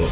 そう。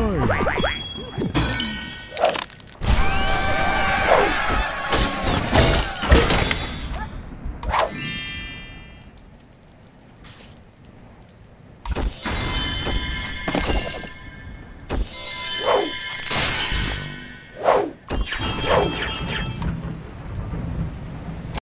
Ôi.